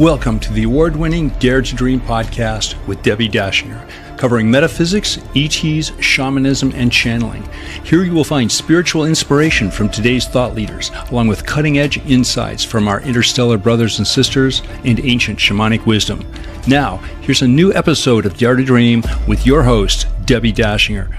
Welcome to the award winning Dare to Dream podcast with Debbi Dachinger, covering metaphysics, ETs, shamanism, and channeling. Here you will find spiritual inspiration from today's thought leaders, along with cutting edge insights from our interstellar brothers and sisters and ancient shamanic wisdom. Now, here's a new episode of Dare to Dream with your host, Debbi Dachinger.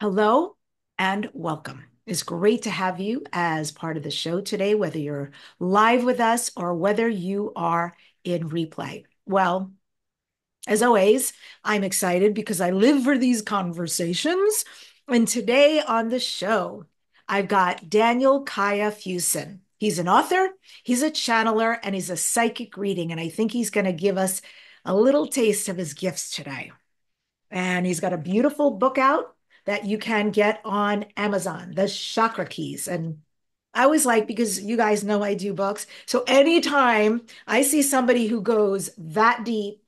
Hello and welcome. It's great to have you as part of the show today, whether you're live with us or whether you are in replay. Well, as always, I'm excited because I live for these conversations. And today on the show, I've got Daniel Kaiya Fuson. He's an author, he's a channeler, and he's a psychic reading. And I think he's going to give us a little taste of his gifts today. And he's got a beautiful book out that you can get on Amazon, The Chakra Keys. And I always like because you guys know I do books. So anytime I see somebody who goes that deep,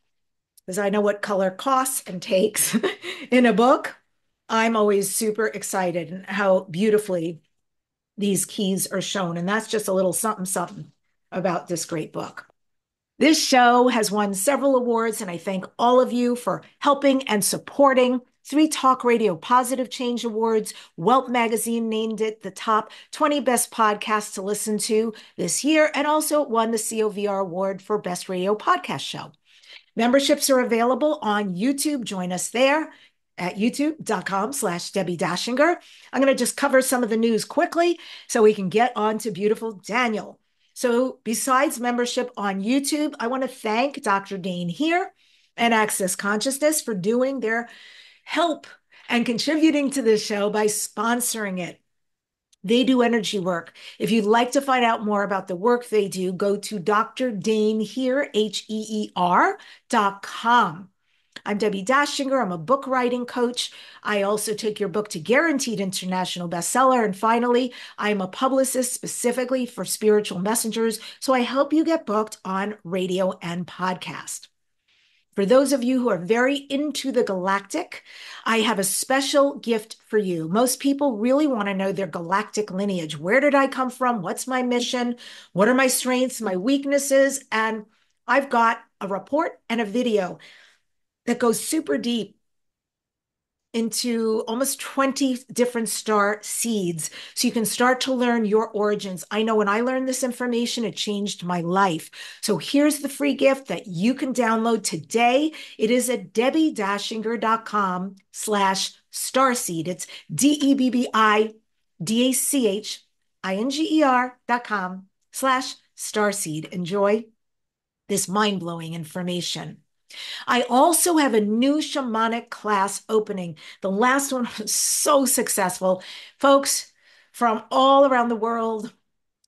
because I know what color costs and takes in a book, I'm always super excited and how beautifully these keys are shown. And that's just a little something, something about this great book. This show has won several awards, and I thank all of you for helping and supporting three Talk Radio Positive Change Awards. Welt Magazine named it the top 20 best podcasts to listen to this year, and also won the COVR Award for Best Radio Podcast Show. Memberships are available on YouTube. Join us there at youtube.com slash Debbi Dachinger. I'm going to just cover some of the news quickly so we can get on to beautiful Daniel. So, besides membership on YouTube, I want to thank Dr. Dain Heer and Access Consciousness for doing their help and contributing to this show by sponsoring it. They do energy work. If you'd like to find out more about the work they do, go to Dr. Dain Heer, H E E R dot com. I'm Debbi Dachinger. I'm a book writing coach. I also take your book to guaranteed international bestseller. And finally, I'm a publicist specifically for spiritual messengers. So I help you get booked on radio and podcast. For those of you who are very into the galactic, I have a special gift for you. Most people really want to know their galactic lineage. Where did I come from? What's my mission? What are my strengths, my weaknesses? And I've got a report and a video that goes super deep into almost 20 different star seeds. So you can start to learn your origins. I know when I learned this information, it changed my life. So here's the free gift that you can download today. It is at debbidachinger.com slash starseed. It's D-E-B-B-I-D-A-C-H-I-N-G-E-R dot com slash starseed. Enjoy this mind-blowing information. I also have a new shamanic class opening. The last one was so successful. Folks from all around the world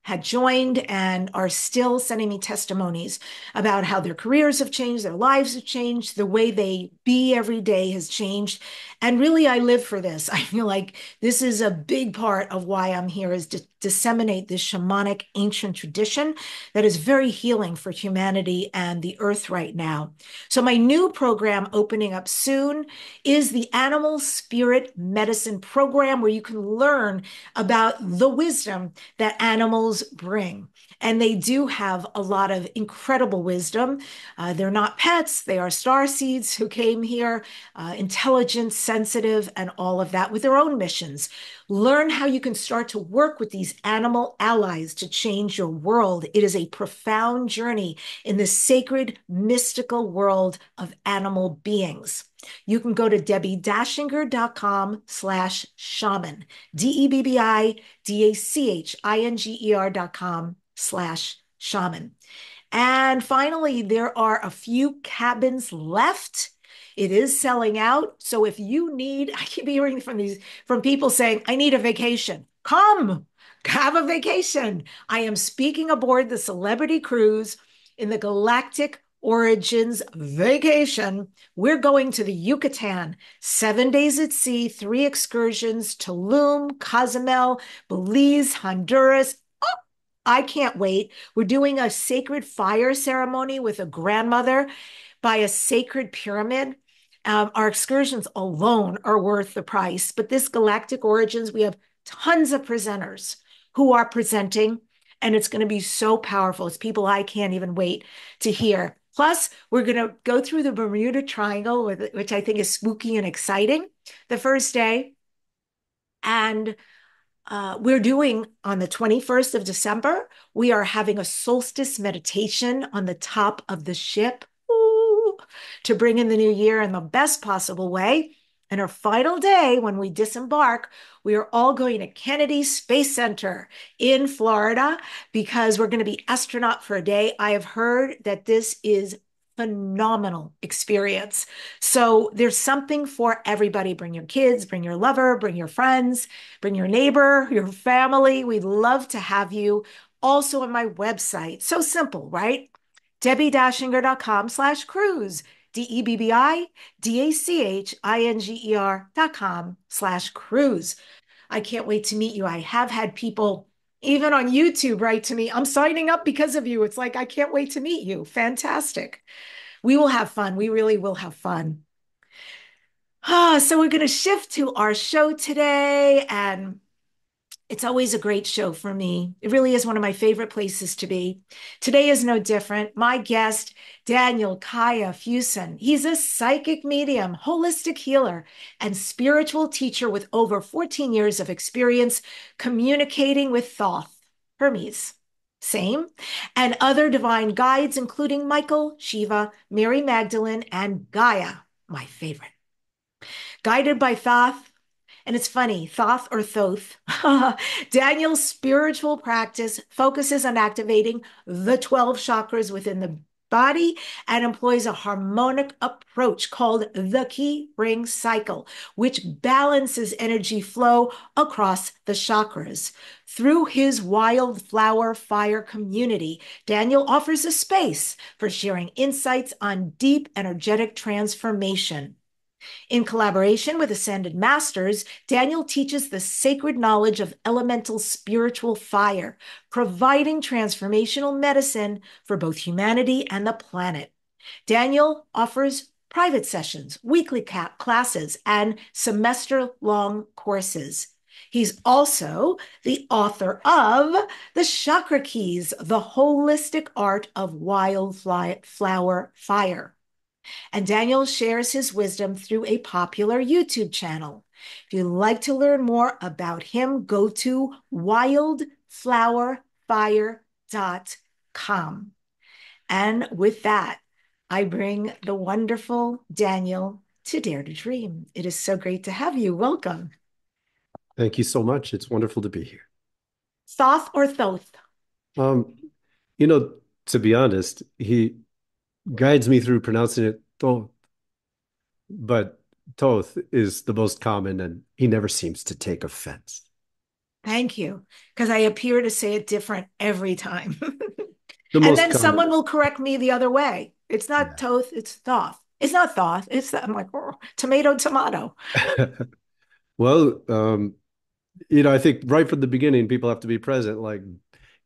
had joined and are still sending me testimonies about how their careers have changed, their lives have changed, the way they be every day has changed. And really, I live for this. I feel like this is a big part of why I'm here is to disseminate this shamanic ancient tradition that is very healing for humanity and the earth right now. So my new program opening up soon is the Animal Spirit Medicine program where you can learn about the wisdom that animals bring. And they do have a lot of incredible wisdom. Uh, they're not pets, they are star seeds who came here, uh, intelligent, sensitive, and all of that with their own missions. Learn how you can start to work with these animal allies to change your world. It is a profound journey in the sacred, mystical world of animal beings. You can go to debbidachinger.com slash shaman, D-E-B-B-I-D-A-C-H-I-N-G-E-R dot com slash shaman. And finally, there are a few cabins left. It is selling out. So if you need, I keep hearing from these from people saying, I need a vacation. Come, have a vacation. I am speaking aboard the celebrity cruise in the Galactic Origins vacation. We're going to the Yucatan, seven days at sea, three excursions, to Tulum, Cozumel, Belize, Honduras, I can't wait. We're doing a sacred fire ceremony with a grandmother by a sacred pyramid. Um, our excursions alone are worth the price. But this Galactic Origins, we have tons of presenters who are presenting and it's going to be so powerful. It's people I can't even wait to hear. Plus, we're going to go through the Bermuda Triangle, which I think is spooky and exciting the first day. And uh, we're doing on the 21st of December, we are having a solstice meditation on the top of the ship ooh, to bring in the new year in the best possible way. And our final day, when we disembark, we are all going to Kennedy Space Center in Florida because we're going to be astronaut for a day. I have heard that this is phenomenal experience. So there's something for everybody. Bring your kids, bring your lover, bring your friends, bring your neighbor, your family. We'd love to have you. Also on my website. So simple, right? DebbiDachinger.com slash cruise. D-E-B-B-I-D-A-C-H-I-N-G-E-R dot com slash cruise. I can't wait to meet you. I have had people even on YouTube write to me, I'm signing up because of you. It's like, I can't wait to meet you. Fantastic. We will have fun. We really will have fun. Ah, so we're going to shift to our show today and it's always a great show for me. It really is one of my favorite places to be. Today is no different. My guest, Daniel Kaiya Fuson, he's a psychic medium, holistic healer, and spiritual teacher with over 14 years of experience communicating with Thoth, Hermes, same, and other divine guides, including Michael, Shiva, Mary Magdalene, and Gaia, my favorite. Guided by Thoth, and it's funny, Thoth or Thoth, Daniel's spiritual practice focuses on activating the 12 chakras within the body and employs a harmonic approach called the key ring cycle, which balances energy flow across the chakras. Through his wildflower fire community, Daniel offers a space for sharing insights on deep energetic transformation. In collaboration with Ascended Masters, Daniel teaches the sacred knowledge of elemental spiritual fire, providing transformational medicine for both humanity and the planet. Daniel offers private sessions, weekly classes, and semester long courses. He's also the author of The Chakra Keys, the holistic art of wildflower fire. And Daniel shares his wisdom through a popular YouTube channel. If you'd like to learn more about him, go to wildflowerfire.com. And with that, I bring the wonderful Daniel to Dare to Dream. It is so great to have you. Welcome. Thank you so much. It's wonderful to be here. Thoth or Thoth? Um, you know, to be honest, he guides me through pronouncing it Thoth. But Thoth is the most common and he never seems to take offense. Thank you. Because I appear to say it different every time. the and then common. someone will correct me the other way. It's not yeah. Thoth, it's Thoth. It's not Thoth. It's I'm like, oh, tomato, tomato. well, um, you know, I think right from the beginning, people have to be present. Like,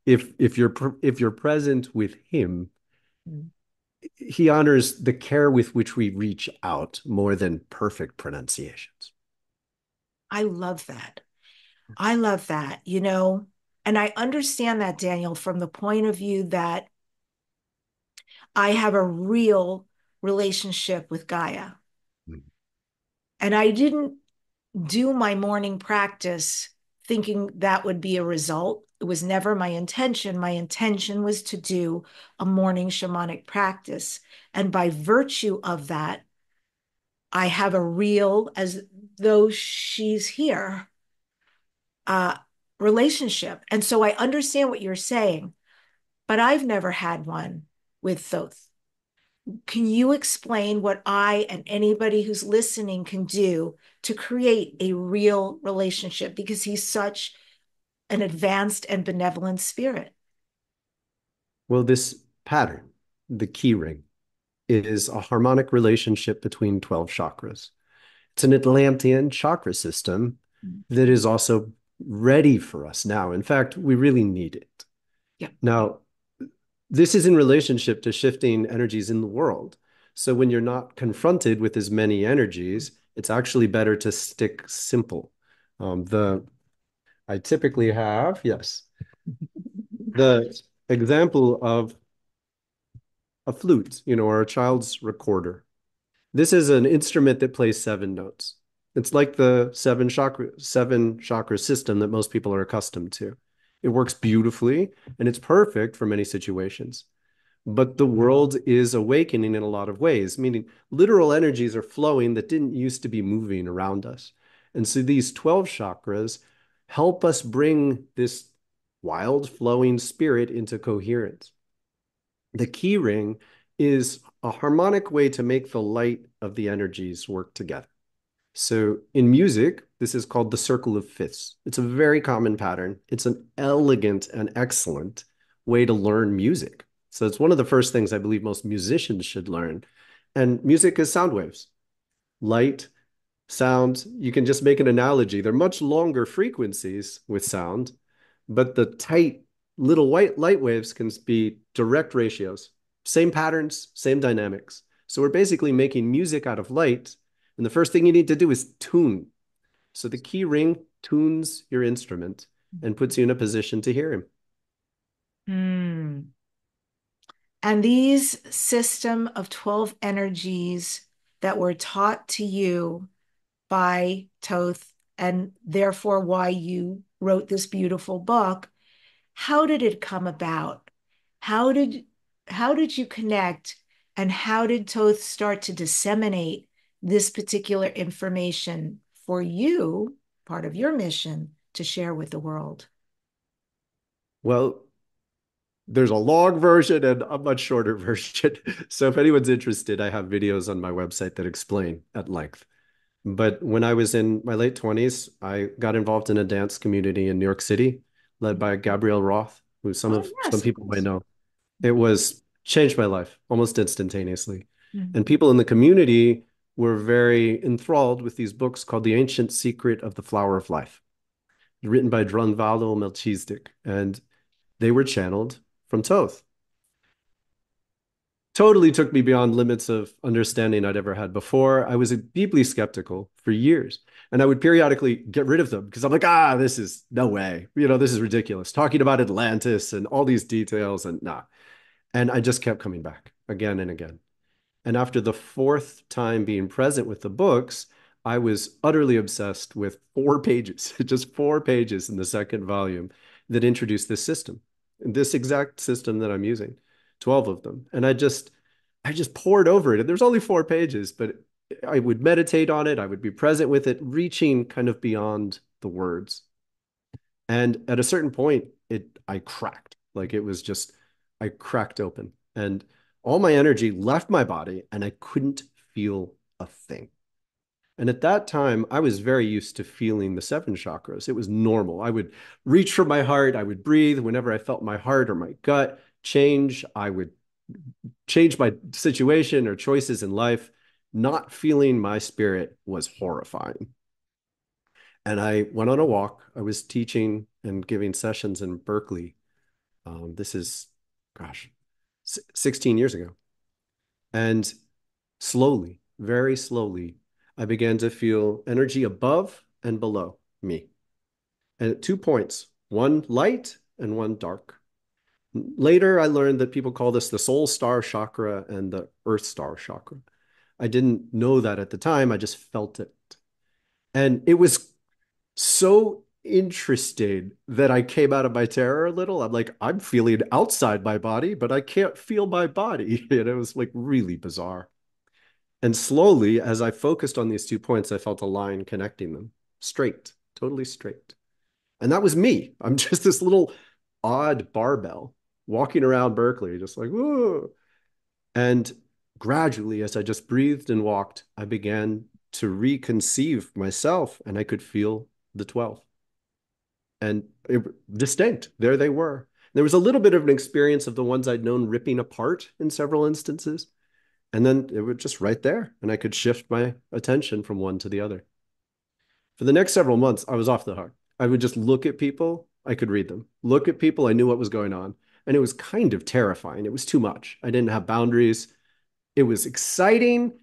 if if you're if you're present with him, mm he honors the care with which we reach out more than perfect pronunciations. I love that. I love that, you know, and I understand that, Daniel, from the point of view that I have a real relationship with Gaia. Mm-hmm. And I didn't do my morning practice thinking that would be a result. It was never my intention. My intention was to do a morning shamanic practice. And by virtue of that, I have a real, as though she's here, uh, relationship. And so I understand what you're saying, but I've never had one with Thoth. Can you explain what I and anybody who's listening can do to create a real relationship? Because he's such an advanced and benevolent spirit. Well, this pattern, the key ring, is a harmonic relationship between 12 chakras. It's an Atlantean chakra system mm-hmm. that is also ready for us now. In fact, we really need it. Yeah. Now, this is in relationship to shifting energies in the world. So when you're not confronted with as many energies, it's actually better to stick simple. Um, the I typically have, yes. the example of a flute, you know, or a child's recorder. This is an instrument that plays seven notes. It's like the seven chakra seven chakra system that most people are accustomed to. It works beautifully and it's perfect for many situations. But the world is awakening in a lot of ways, meaning literal energies are flowing that didn't used to be moving around us. And so these 12 chakras help us bring this wild flowing spirit into coherence. The key ring is a harmonic way to make the light of the energies work together. So in music, this is called the circle of fifths. It's a very common pattern. It's an elegant and excellent way to learn music. So it's one of the first things I believe most musicians should learn. And music is sound waves. Light, sound, you can just make an analogy. They're much longer frequencies with sound, but the tight little white light waves can be direct ratios. Same patterns, same dynamics. So we're basically making music out of light and the first thing you need to do is tune. So the key ring tunes your instrument and puts you in a position to hear him. Hmm. And these system of 12 energies that were taught to you by Thoth, and therefore why you wrote this beautiful book, how did it come about? How did how did you connect and how did Thoth start to disseminate this particular information for you, part of your mission, to share with the world? Well, there's a long version and a much shorter version. So if anyone's interested, I have videos on my website that explain at length. But when I was in my late 20s, I got involved in a dance community in New York City led by Gabrielle Roth, who some oh, of yes. some people might know. It was changed my life almost instantaneously. Mm-hmm. And people in the community were very enthralled with these books called The Ancient Secret of the Flower of Life, written by Drunvalo Melchizedek, and they were channeled from Thoth. Totally took me beyond limits of understanding I'd ever had before. I was deeply skeptical for years, and I would periodically get rid of them because I'm like, ah, this is no way. You know, this is ridiculous. Talking about Atlantis and all these details, and nah. And I just kept coming back again and again. And after the fourth time being present with the books, I was utterly obsessed with four pages, just four pages in the second volume that introduced this system, this exact system that I'm using, 12 of them. And I just, I just poured over it. And there's only four pages, but I would meditate on it. I would be present with it, reaching kind of beyond the words. And at a certain point, it, I cracked. Like it was just, I cracked open. And all my energy left my body and I couldn't feel a thing. And at that time, I was very used to feeling the seven chakras. It was normal. I would reach for my heart, I would breathe. Whenever I felt my heart or my gut change, I would change my situation or choices in life. Not feeling my spirit was horrifying. And I went on a walk. I was teaching and giving sessions in Berkeley. Um, this is, gosh, 16 years ago. And slowly, very slowly, I began to feel energy above and below me. And at two points, one light and one dark. Later, I learned that people call this the soul star chakra and the earth star chakra. I didn't know that at the time, I just felt it. And it was so interesting that I came out of my terror a little. I'm like, I'm feeling outside my body, but I can't feel my body. And it was like really bizarre. And slowly, as I focused on these two points, I felt a line connecting them straight, totally straight. And that was me. I'm just this little odd barbell walking around Berkeley, just like, whoa. And gradually, as I just breathed and walked, I began to reconceive myself and I could feel the 12 and it, distinct. There they were. There was a little bit of an experience of the ones I'd known ripping apart in several instances. And then it was just right there. And I could shift my attention from one to the other. For the next several months, I was off the hook. I would just look at people, I could read them. Look at people, I knew what was going on. And it was kind of terrifying. It was too much. I didn't have boundaries. It was exciting,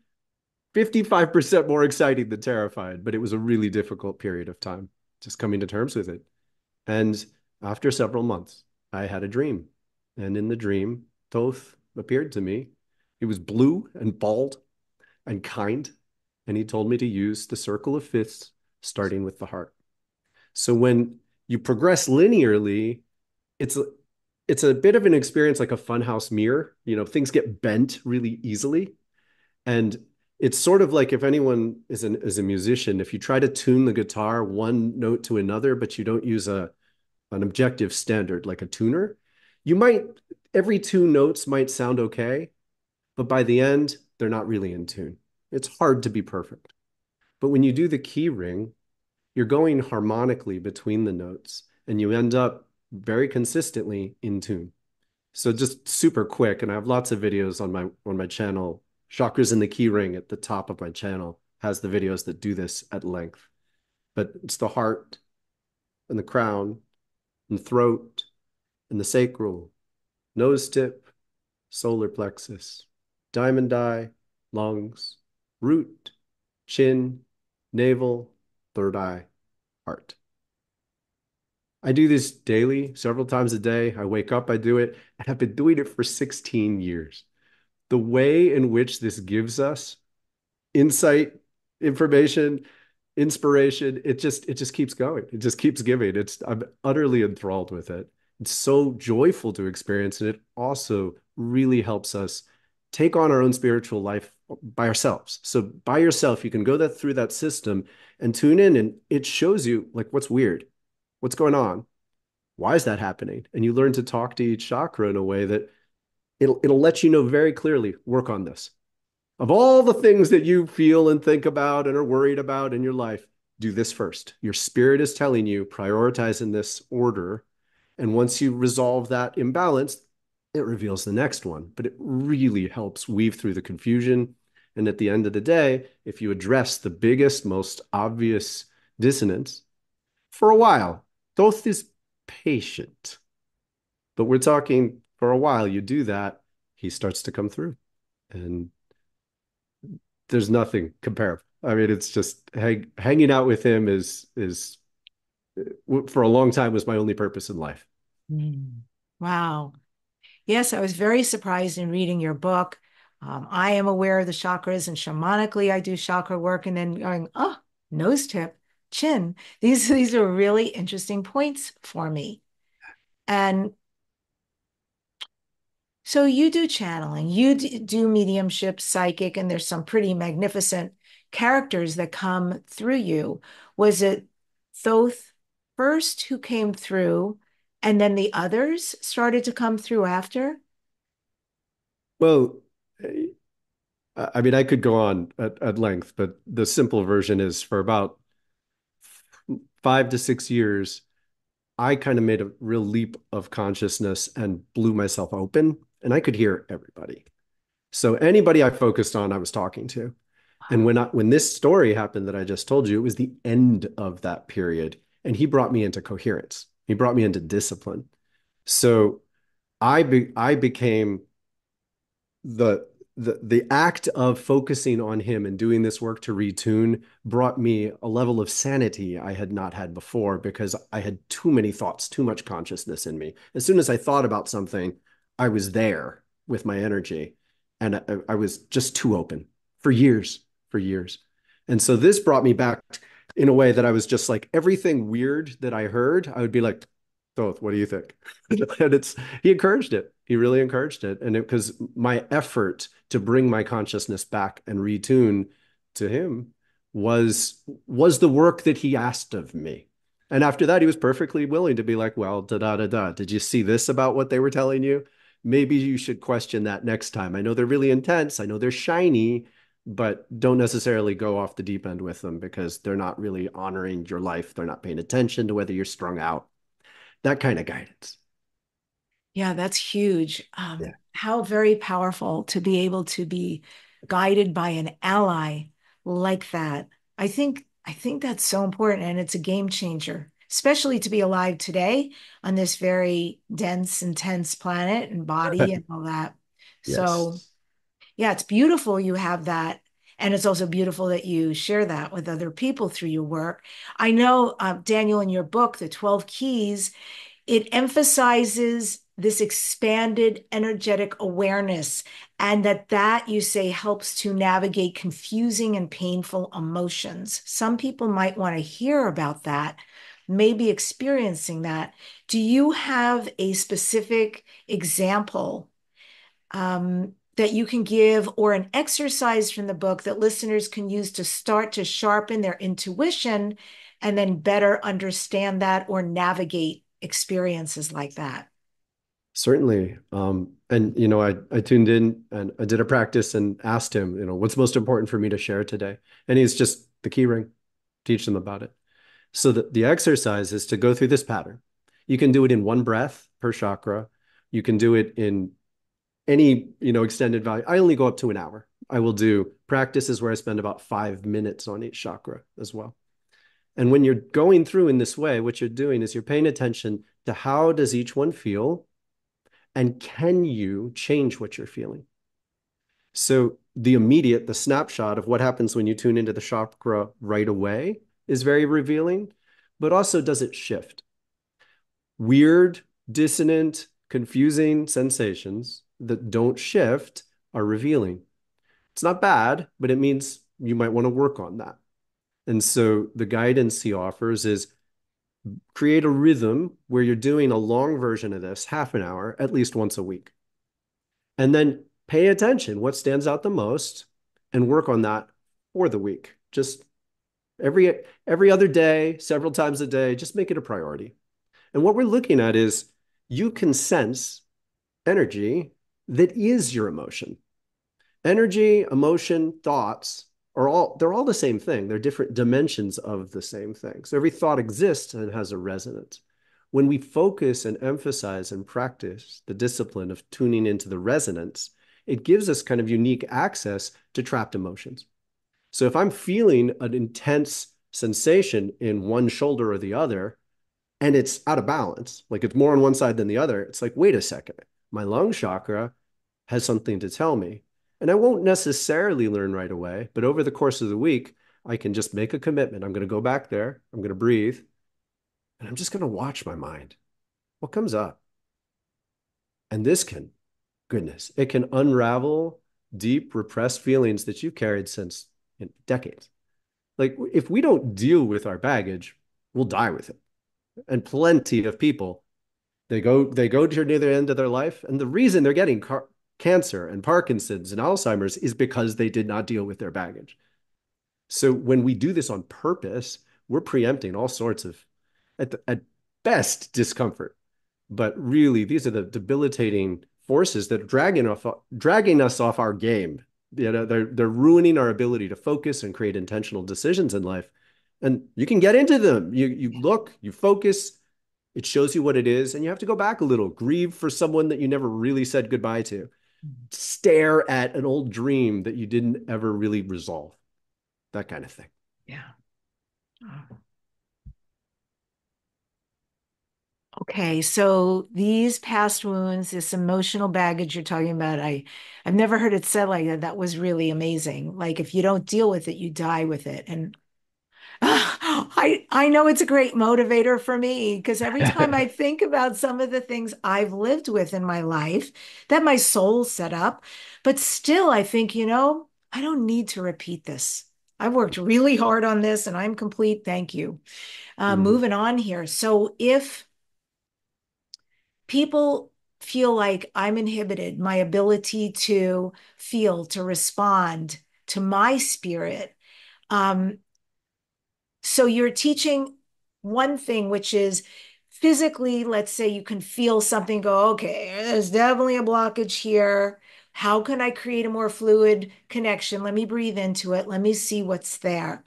55% more exciting than terrified, but it was a really difficult period of time just coming to terms with it. And after several months, I had a dream. And in the dream, Thoth appeared to me. He was blue and bald and kind. And he told me to use the circle of fifths, starting with the heart. So when you progress linearly, it's it's a bit of an experience like a funhouse mirror. You know, things get bent really easily. And it's sort of like if anyone is an is a musician, if you try to tune the guitar one note to another, but you don't use a an objective standard like a tuner, you might every two notes might sound okay, but by the end, they're not really in tune. It's hard to be perfect. But when you do the key ring, you're going harmonically between the notes and you end up very consistently in tune. So just super quick, and I have lots of videos on my on my channel. Chakras in the key ring at the top of my channel has the videos that do this at length. But it's the heart and the crown and throat and the sacral, nose tip, solar plexus, diamond eye, lungs, root, chin, navel, third eye, heart. I do this daily, several times a day. I wake up, I do it, I've been doing it for 16 years. The way in which this gives us insight, information, inspiration, it just it just keeps going. It just keeps giving. It's I'm utterly enthralled with it. It's so joyful to experience, and it also really helps us take on our own spiritual life by ourselves. So by yourself, you can go that through that system and tune in, and it shows you like what's weird What's going on? Why is that happening? And you learn to talk to each chakra in a way that it'll it'll let you know very clearly, work on this. Of all the things that you feel and think about and are worried about in your life, do this first. Your spirit is telling you prioritize in this order. And once you resolve that imbalance, it reveals the next one. But it really helps weave through the confusion. And at the end of the day, if you address the biggest, most obvious dissonance for a while, Thoth is patient. But we're talking for a while, you do that, he starts to come through. And there's nothing comparable. I mean, it's just hang, hanging out with him is is for a long time was my only purpose in life. Mm. Wow. Yes, I was very surprised in reading your book. Um, I am aware of the chakras, and shamanically, I do chakra work, and then going, oh, nose tip chin. These these are really interesting points for me. And so you do channeling, you do mediumship, psychic, and there's some pretty magnificent characters that come through you. Was it Thoth first who came through, and then the others started to come through after? Well, I mean, I could go on at, at length, but the simple version is for about five to six years, I kind of made a real leap of consciousness and blew myself open, and I could hear everybody. So anybody I focused on, I was talking to. And when I, when this story happened that I just told you, it was the end of that period, and he brought me into coherence. He brought me into discipline. So I be, I became the the the act of focusing on him and doing this work to retune brought me a level of sanity I had not had before because I had too many thoughts, too much consciousness in me. As soon as I thought about something, I was there with my energy, and I, I was just too open for years, for years. And so this brought me back in a way that I was just like everything weird that I heard, I would be like, What do you think? and it's he encouraged it. He really encouraged it. And it because my effort to bring my consciousness back and retune to him was was the work that he asked of me. And after that, he was perfectly willing to be like, well, da da da da. Did you see this about what they were telling you? Maybe you should question that next time. I know they're really intense. I know they're shiny, but don't necessarily go off the deep end with them because they're not really honoring your life. They're not paying attention to whether you're strung out that kind of guidance. Yeah, that's huge. Um, yeah. How very powerful to be able to be guided by an ally like that. I think I think that's so important, and it's a game changer, especially to be alive today on this very dense, intense planet and body and all that. Yes. So, yeah, it's beautiful you have that and it's also beautiful that you share that with other people through your work. I know, uh, Daniel, in your book, The 12 Keys, it emphasizes this expanded energetic awareness and that that you say helps to navigate confusing and painful emotions some people might want to hear about that maybe experiencing that do you have a specific example um, that you can give or an exercise from the book that listeners can use to start to sharpen their intuition and then better understand that or navigate experiences like that Certainly. Um, and you know, I I tuned in and I did a practice and asked him, you know, what's most important for me to share today? And he's just the key ring. Teach them about it. So the, the exercise is to go through this pattern. You can do it in one breath per chakra. You can do it in any, you know, extended value. I only go up to an hour. I will do practices where I spend about five minutes on each chakra as well. And when you're going through in this way, what you're doing is you're paying attention to how does each one feel and can you change what you're feeling? So the immediate, the snapshot of what happens when you tune into the chakra right away is very revealing, but also does it shift? Weird, dissonant, confusing sensations that don't shift are revealing. It's not bad, but it means you might want to work on that. And so the guidance he offers is create a rhythm where you're doing a long version of this, half an hour, at least once a week. And then pay attention what stands out the most and work on that for the week. Just every every other day, several times a day, just make it a priority. And what we're looking at is you can sense energy that is your emotion. Energy, emotion, thoughts are all they're all the same thing. They're different dimensions of the same thing. So every thought exists and has a resonance. When we focus and emphasize and practice the discipline of tuning into the resonance, it gives us kind of unique access to trapped emotions. So if I'm feeling an intense sensation in one shoulder or the other, and it's out of balance, like it's more on one side than the other, it's like, wait a second, my lung chakra has something to tell me. And I won't necessarily learn right away, but over the course of the week, I can just make a commitment. I'm going to go back there, I'm going to breathe, and I'm just going to watch my mind. What comes up? And this can, goodness, it can unravel deep repressed feelings that you've carried since decades. Like if we don't deal with our baggage, we'll die with it. And plenty of people, they go they go to near the end of their life, and the reason they're getting car- cancer and Parkinson's and Alzheimer's is because they did not deal with their baggage. So when we do this on purpose, we're preempting all sorts of, at, the, at best, discomfort. But really, these are the debilitating forces that are dragging, off, dragging us off our game. You know, they're, they're ruining our ability to focus and create intentional decisions in life. And you can get into them. You, you look, you focus, it shows you what it is, and you have to go back a little, grieve for someone that you never really said goodbye to stare at an old dream that you didn't ever really resolve. That kind of thing. Yeah. Oh. Okay, so these past wounds, this emotional baggage you're talking about, I I've never heard it said like that. That was really amazing. Like if you don't deal with it, you die with it. And ah, I I know it's a great motivator for me because every time I think about some of the things I've lived with in my life that my soul set up, but still I think, you know, I don't need to repeat this. I've worked really hard on this and I'm complete. Thank you. Uh, mm. Moving on here. So if people feel like I'm inhibited, my ability to feel, to respond to my spirit, um, so you're teaching one thing, which is physically, let's say you can feel something go, okay, there's definitely a blockage here. How can I create a more fluid connection? Let me breathe into it. Let me see what's there.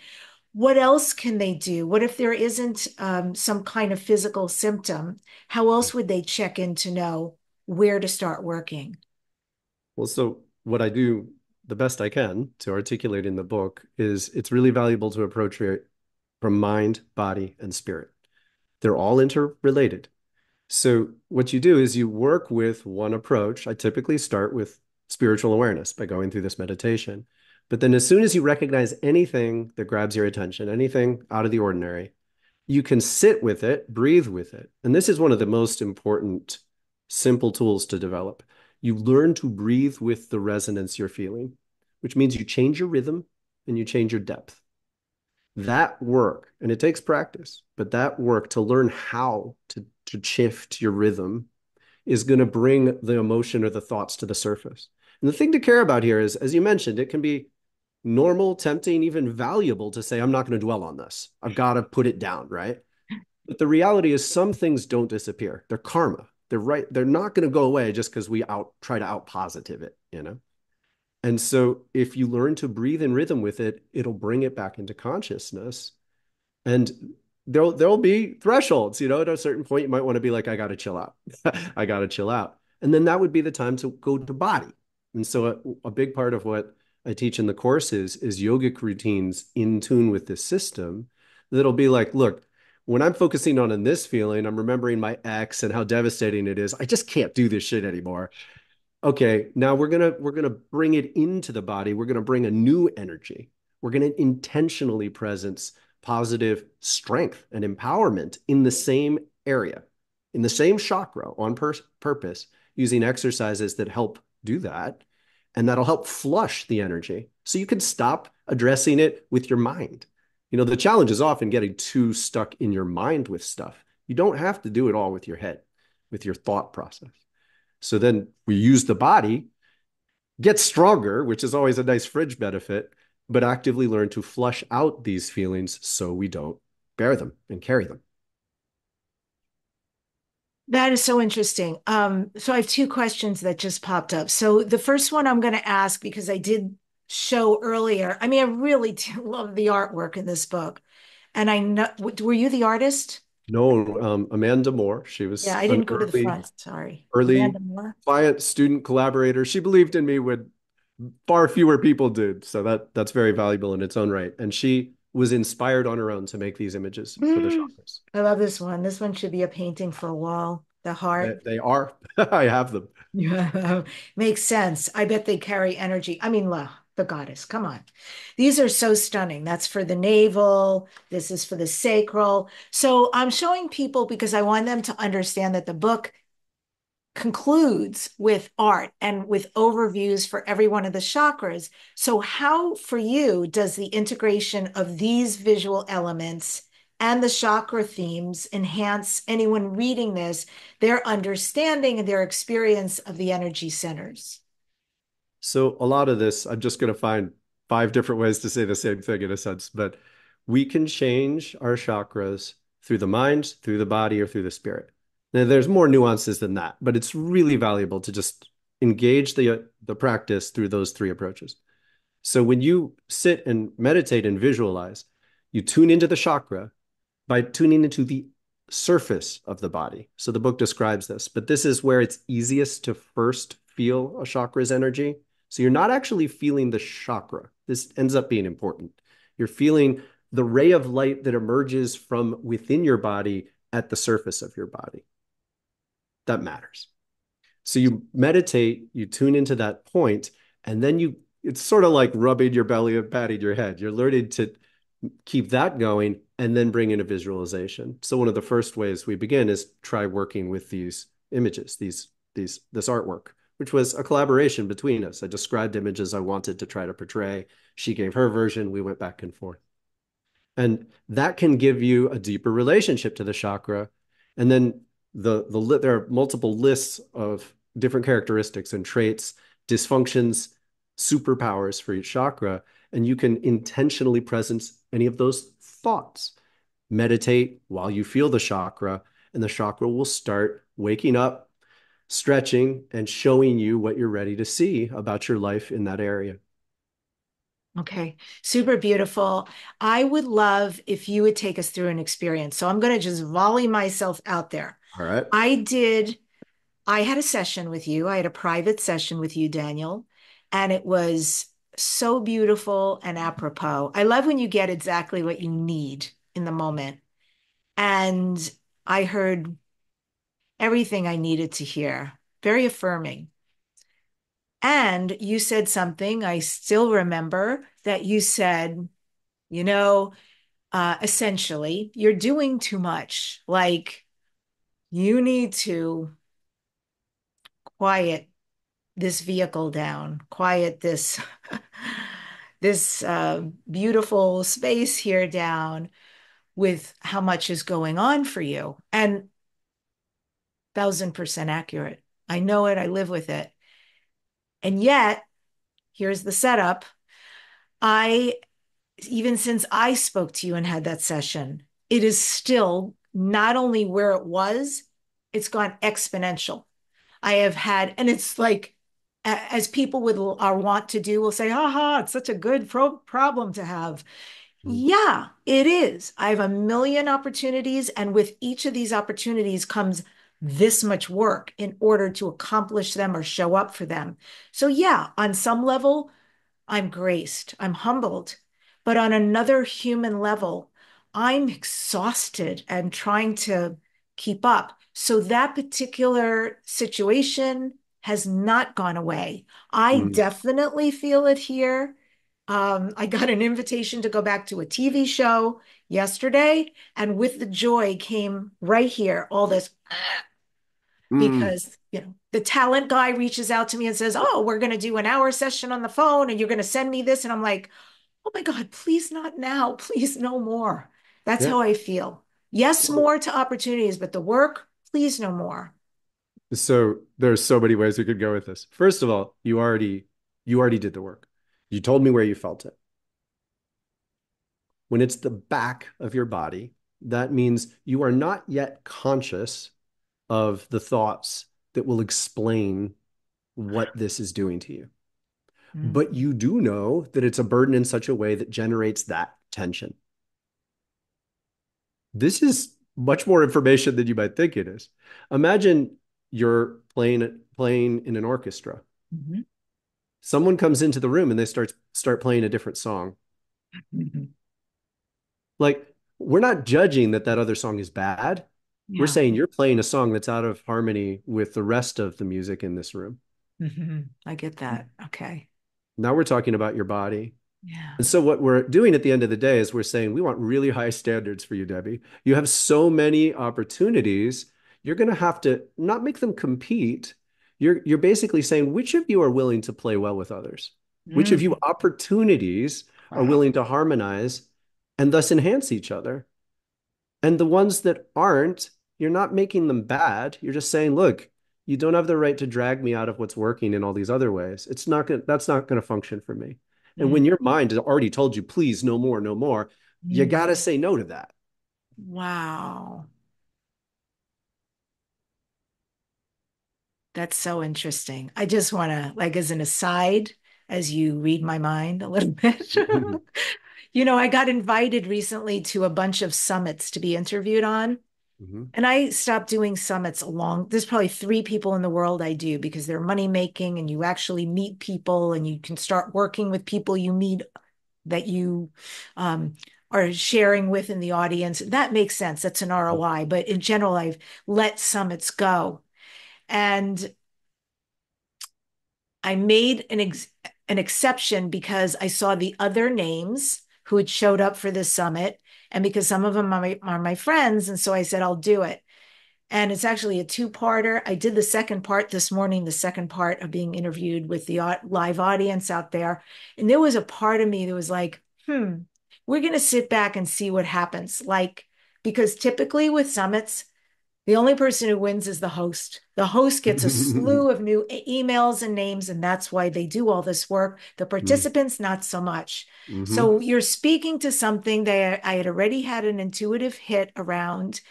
What else can they do? What if there isn't um, some kind of physical symptom? How else would they check in to know where to start working? Well, so what I do the best I can to articulate in the book is it's really valuable to approach from mind, body, and spirit. They're all interrelated. So, what you do is you work with one approach. I typically start with spiritual awareness by going through this meditation. But then, as soon as you recognize anything that grabs your attention, anything out of the ordinary, you can sit with it, breathe with it. And this is one of the most important simple tools to develop. You learn to breathe with the resonance you're feeling, which means you change your rhythm and you change your depth. That work, and it takes practice, but that work to learn how to, to shift your rhythm is going to bring the emotion or the thoughts to the surface. And the thing to care about here is, as you mentioned, it can be normal, tempting, even valuable to say, I'm not going to dwell on this. I've got to put it down, right? But the reality is some things don't disappear. They're karma. They're right. They're not going to go away just because we out try to out positive it, you know? And so if you learn to breathe in rhythm with it, it'll bring it back into consciousness. And there'll there'll be thresholds, you know, at a certain point you might want to be like, I gotta chill out. I gotta chill out. And then that would be the time to go to body. And so a, a big part of what I teach in the courses is yogic routines in tune with this system that'll be like, look, when I'm focusing on in this feeling, I'm remembering my ex and how devastating it is. I just can't do this shit anymore. Okay, now we're gonna we're gonna bring it into the body. We're gonna bring a new energy. We're gonna intentionally presence positive strength and empowerment in the same area, in the same chakra on pur- purpose, using exercises that help do that and that'll help flush the energy so you can stop addressing it with your mind. You know, the challenge is often getting too stuck in your mind with stuff. You don't have to do it all with your head, with your thought process. So then we use the body, get stronger, which is always a nice fridge benefit, but actively learn to flush out these feelings so we don't bear them and carry them. That is so interesting. Um, so I have two questions that just popped up. So the first one I'm going to ask because I did show earlier. I mean, I really love the artwork in this book, and I know. Were you the artist? No, um, Amanda Moore. She was. Yeah, I didn't go early, to the front. Sorry. Early client student collaborator. She believed in me when far fewer people did. So that that's very valuable in its own right. And she was inspired on her own to make these images mm. for the mm. chakras. I love this one. This one should be a painting for a wall. The heart. They, they are. I have them. Yeah, makes sense. I bet they carry energy. I mean, la, the goddess. Come on. These are so stunning. That's for the navel. This is for the sacral. So I'm showing people because I want them to understand that the book concludes with art and with overviews for every one of the chakras. So, how for you does the integration of these visual elements and the chakra themes enhance anyone reading this, their understanding and their experience of the energy centers? So, a lot of this, I'm just going to find five different ways to say the same thing in a sense, but we can change our chakras through the mind, through the body, or through the spirit. Now, there's more nuances than that, but it's really valuable to just engage the the practice through those three approaches. So when you sit and meditate and visualize, you tune into the chakra by tuning into the surface of the body. So the book describes this, but this is where it's easiest to first feel a chakra's energy. So you're not actually feeling the chakra. This ends up being important. You're feeling the ray of light that emerges from within your body at the surface of your body that matters. So you meditate, you tune into that point, and then you, it's sort of like rubbing your belly and patting your head. You're learning to keep that going and then bring in a visualization. So one of the first ways we begin is try working with these images, these, these, this artwork, which was a collaboration between us. I described images I wanted to try to portray. She gave her version. We went back and forth. And that can give you a deeper relationship to the chakra. And then the the there are multiple lists of different characteristics and traits, dysfunctions, superpowers for each chakra, and you can intentionally presence any of those thoughts. Meditate while you feel the chakra, and the chakra will start waking up, stretching, and showing you what you're ready to see about your life in that area. Okay, super beautiful. I would love if you would take us through an experience. So I'm going to just volley myself out there. All right. I did, I had a session with you. I had a private session with you, Daniel, and it was so beautiful and apropos. I love when you get exactly what you need in the moment. And I heard everything I needed to hear, very affirming. And you said something I still remember that you said, you know, uh, essentially, you're doing too much. Like, you need to quiet this vehicle down, quiet this this uh, beautiful space here down with how much is going on for you. And thousand percent accurate. I know it, I live with it. And yet, here's the setup. I, even since I spoke to you and had that session, it is still not only where it was, it's gone exponential. I have had, and it's like, as people would are want to do, will say, "Aha, it's such a good pro- problem to have." Mm-hmm. Yeah, it is. I have a million opportunities, and with each of these opportunities comes this much work in order to accomplish them or show up for them. So, yeah, on some level, I'm graced, I'm humbled. But on another human level, I'm exhausted and trying to keep up. So, that particular situation has not gone away. I mm. definitely feel it here. Um, I got an invitation to go back to a TV show yesterday, and with the joy came right here all this. Mm. because you know the talent guy reaches out to me and says oh we're going to do an hour session on the phone and you're going to send me this and i'm like oh my god please not now please no more. That's yeah. how i feel. Yes more to opportunities but the work please no more. So there's so many ways we could go with this. First of all you already you already did the work. You told me where you felt it. When it's the back of your body that means you are not yet conscious of the thoughts that will explain what this is doing to you. Mm. But you do know that it's a burden in such a way that generates that tension. This is much more information than you might think it is. Imagine you're playing playing in an orchestra. Mm-hmm. Someone comes into the room and they start start playing a different song. Mm-hmm. Like we're not judging that that other song is bad. Yeah. We're saying you're playing a song that's out of harmony with the rest of the music in this room. Mm-hmm. I get that. Okay. Now we're talking about your body. Yeah. And so what we're doing at the end of the day is we're saying we want really high standards for you, Debbi. You have so many opportunities. You're going to have to not make them compete. You're you're basically saying which of you are willing to play well with others? Mm. Which of you mm. opportunities wow. are willing to harmonize and thus enhance each other? And the ones that aren't, you're not making them bad. You're just saying, look, you don't have the right to drag me out of what's working in all these other ways. It's not going that's not going to function for me. Mm-hmm. And when your mind has already told you, please, no more, no more, mm-hmm. you got to say no to that. Wow. That's so interesting. I just want to, like, as an aside, as you read my mind a little bit, You know, I got invited recently to a bunch of summits to be interviewed on. Mm-hmm. And I stopped doing summits along. There's probably three people in the world I do because they're money making and you actually meet people and you can start working with people you meet that you um, are sharing with in the audience. That makes sense. That's an ROI. But in general, I've let summits go. And I made an ex- an exception because I saw the other names who had showed up for this summit. And because some of them are my, are my friends. And so I said, I'll do it. And it's actually a two parter. I did the second part this morning, the second part of being interviewed with the live audience out there. And there was a part of me that was like, hmm, we're going to sit back and see what happens. Like, because typically with summits, the only person who wins is the host. The host gets a slew of new emails and names, and that's why they do all this work. The mm. participants, mm-hmm. not so much. Mm-hmm. So you're speaking to something that I had already had an intuitive hit around,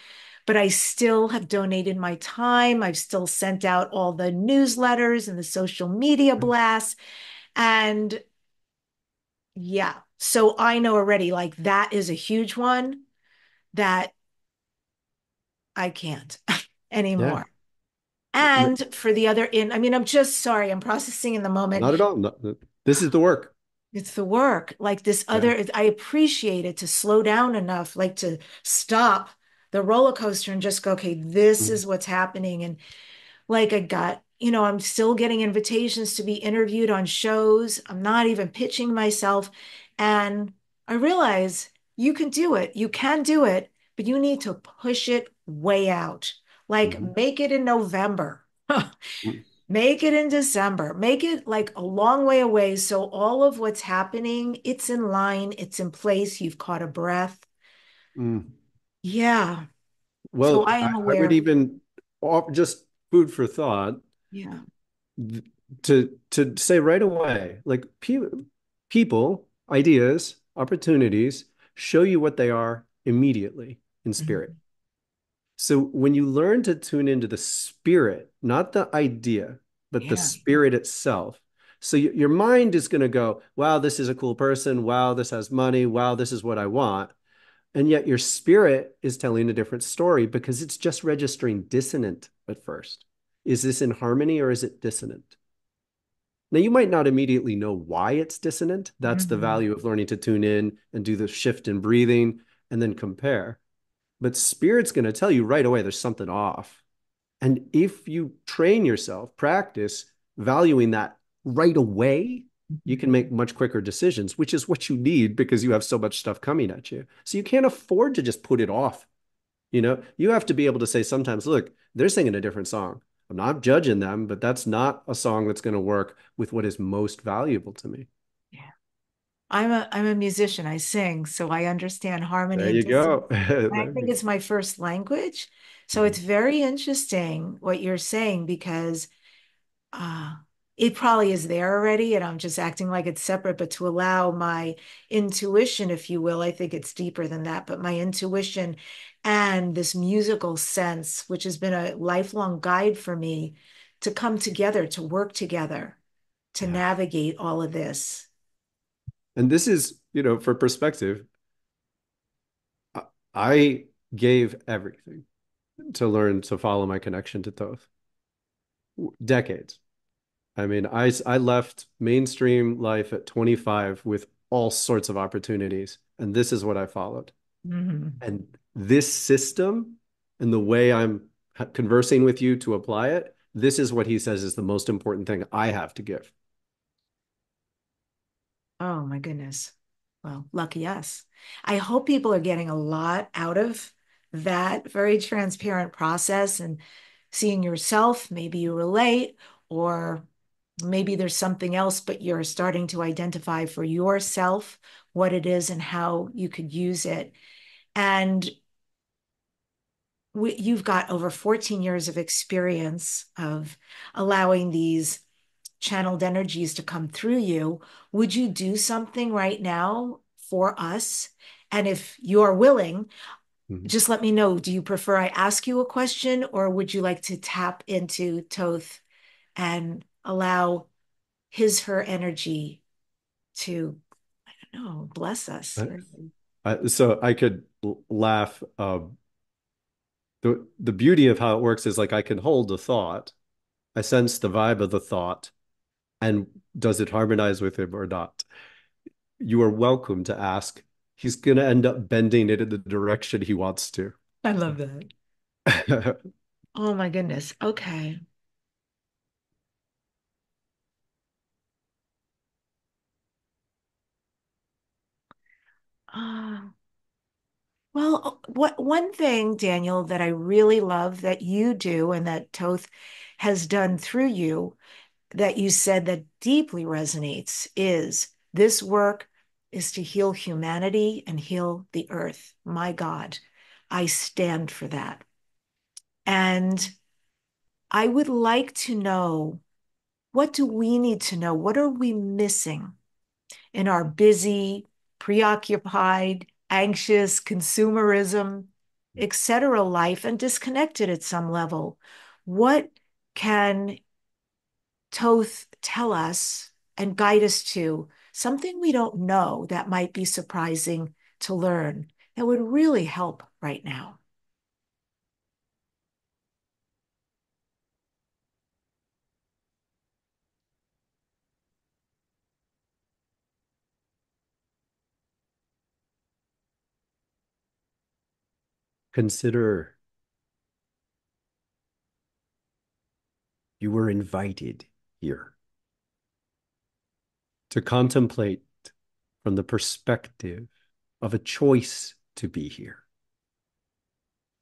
but I still have donated my time. I've still sent out all the newsletters and the social media mm. blasts. And yeah, so I know already like that is a huge one that I can't anymore. Yeah. And for the other in, I mean, I'm just sorry, I'm processing in the moment. Not at all. No, this is the work. It's the work. Like this other, yeah. I appreciate it to slow down enough, like to stop the roller coaster and just go, okay, this mm. is what's happening. And like I got, you know, I'm still getting invitations to be interviewed on shows. I'm not even pitching myself. And I realize you can do it. You can do it, but you need to push it way out. Like Mhm. make it in November. Mm. Make it in December. Make it like a long way away. So all of what's happening, it's in line, it's in place. You've caught a breath. Mm. Yeah. Well, So I I, am I aware. would even just food for thought Yeah. to to say right away, like pe people, ideas, opportunities show you what they are immediately in spirit. Mhm. So when you learn to tune into the spirit, not the idea, but the spirit itself. So y your mind is going to go, wow, this is a cool person. Wow, this has money. Wow, this is what I want. And yet your spirit is telling a different story because it's just registering dissonant at first. Is this in harmony or is it dissonant? Now, you might not immediately know why it's dissonant. That's the Mhm. value of learning to tune in and do the shift in breathing and then compare. But spirit's going to tell you right away there's something off. And if you train yourself, practice valuing that right away, you can make much quicker decisions, which is what you need because you have so much stuff coming at you. So you can't afford to just put it off. You know, you have to be able to say sometimes, look, they're singing a different song. I'm not judging them, but that's not a song that's going to work with what is most valuable to me. I'm a I'm a musician. I sing, so I understand harmony There you go. I think it's my first language. So it's very interesting what you're saying because uh, it probably is there already, and I'm just acting like it's separate. But to allow my intuition, if you will, I think it's deeper than that. But my intuition and this musical sense, which has been a lifelong guide for me, to come together, to work together, to Yeah. navigate all of this. And this is, you know, for perspective, I- gave everything to learn to follow my connection to Thoth. Decades. I mean, I, I left mainstream life at 25 with all sorts of opportunities, and this is what I followed. Mhm. And this system and the way I'm conversing with you to apply it, this is what he says is the most important thing I have to give. Oh my goodness. Well, lucky us. I hope people are getting a lot out of that very transparent process and seeing yourself. Maybe you relate, or maybe there's something else, but you're starting to identify for yourself what it is and how you could use it. And we, you've got over 14 years of experience of allowing these channeled energies to come through you, would you do something right now for us? And if you're willing, Mhm. just let me know. Do you prefer I ask you a question or would you like to tap into Thoth and allow his, her energy to, I don't know, bless us? Uh, I, so I could laugh. Um, the the beauty of how it works is like I can hold a thought, I sense the vibe of the thought, and does it harmonize with him or not? You are welcome to ask. He's going to end up bending it in the direction he wants to. I love that. Oh my goodness. Okay. Uh, well, what one thing, Daniel, that I really love that you do and that Thoth has done through you that you said that deeply resonates is this work is to heal humanity and heal the earth. My God, I stand for that. And I would like to know what do we need to know? What are we missing in our busy, preoccupied, anxious, consumerism, etc. life and disconnected at some level? What can Thoth tell us and guide us to something we don't know that might be surprising to learn that would really help right now? Consider you were invited here to contemplate from the perspective of a choice to be here,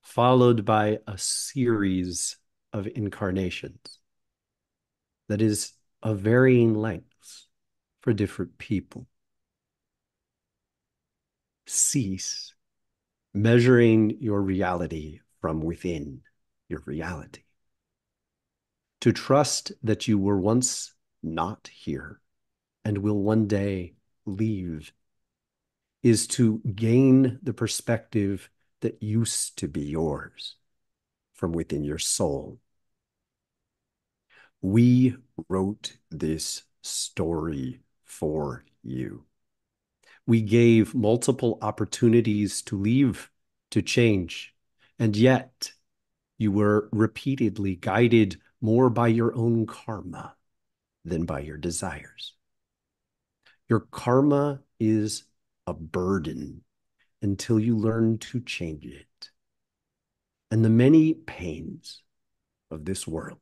followed by a series of incarnations that is of varying lengths for different people. Cease measuring your reality from within your reality. To trust that you were once not here and will one day leave is to gain the perspective that used to be yours from within your soul. We wrote this story for you. We gave multiple opportunities to leave, to change, and yet you were repeatedly guided more by your own karma than by your desires. Your karma is a burden until you learn to change it. And the many pains of this world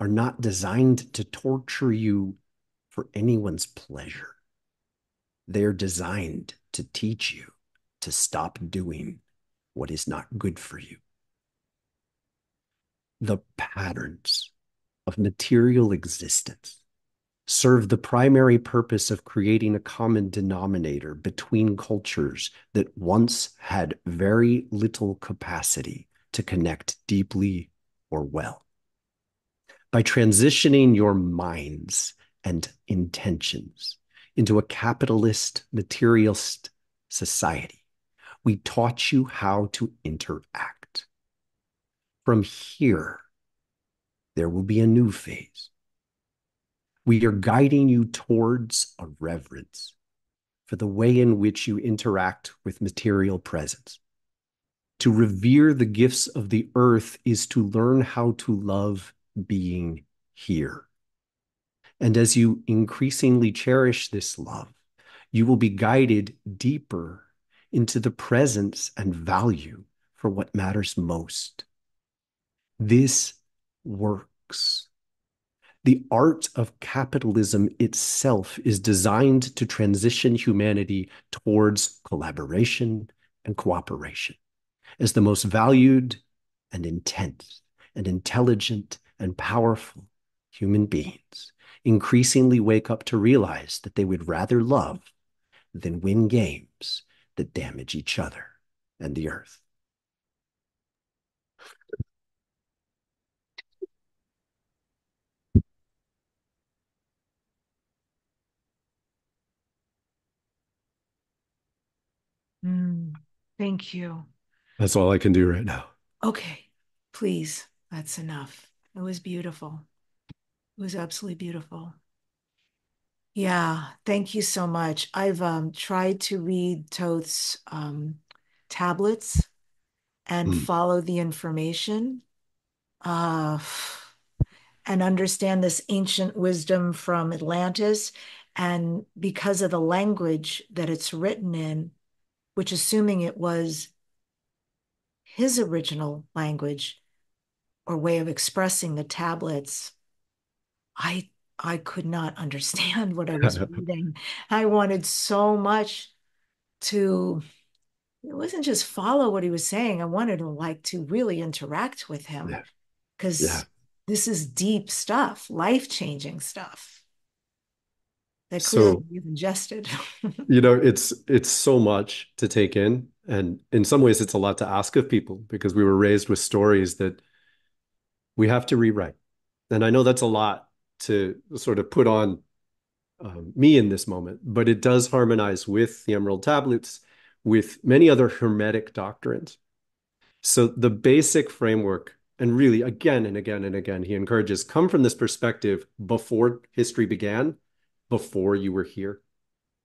are not designed to torture you for anyone's pleasure. They're designed to teach you to stop doing what is not good for you. The patterns of material existence serve the primary purpose of creating a common denominator between cultures that once had very little capacity to connect deeply or well. By transitioning your minds and intentions into a capitalist, materialist society, we taught you how to interact. From here, there will be a new phase we are guiding you towards a reverence for the way in which you interact with material presence. To revere the gifts of the earth is to learn how to love being here. And as you increasingly cherish this love, you will be guided deeper into the presence and value for what matters most. This works the art of capitalism itself is designed to transition humanity towards collaboration and cooperation as the most valued and intense and intelligent and powerful human beings increasingly wake up to realize that they would rather love than win games that damage each other and the earth. Mm, thank you. That's all I can do right now. Okay, please. That's enough. It was beautiful. It was absolutely beautiful. Yeah, thank you so much. I've um, tried to read Thoth's um, tablets and mm. follow the information uh, and understand this ancient wisdom from Atlantis. And because of the language that it's written in, which assuming it was his original language or way of expressing the tablets, I I could not understand what I was reading. I wanted so much to it wasn't just follow what he was saying. I wanted to like to really interact with him because yeah. yeah. this is deep stuff, life changing stuff that clearly so, ingested. you know, it's it's so much to take in, and in some ways, it's a lot to ask of people because we were raised with stories that we have to rewrite, and I know that's a lot to sort of put on um, me in this moment, but it does harmonize with the Emerald Tablets, with many other Hermetic doctrines. So the basic framework and really again and again and again he encourages come from this perspective before history began before you were here.